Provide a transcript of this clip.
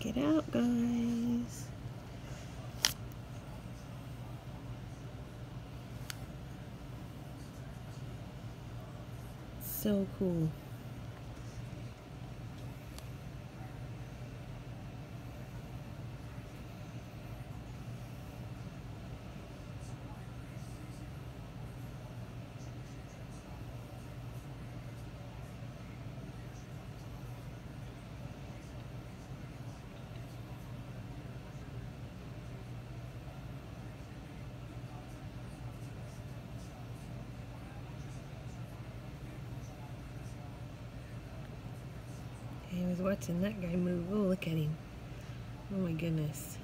Check it out, guys. So cool. He was watching that guy move. Oh, look at him. Oh my goodness.